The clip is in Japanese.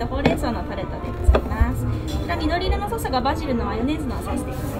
とほうれん草のタルトでございます。こちら緑色のソースがバジルのマヨネーズのソースでございます。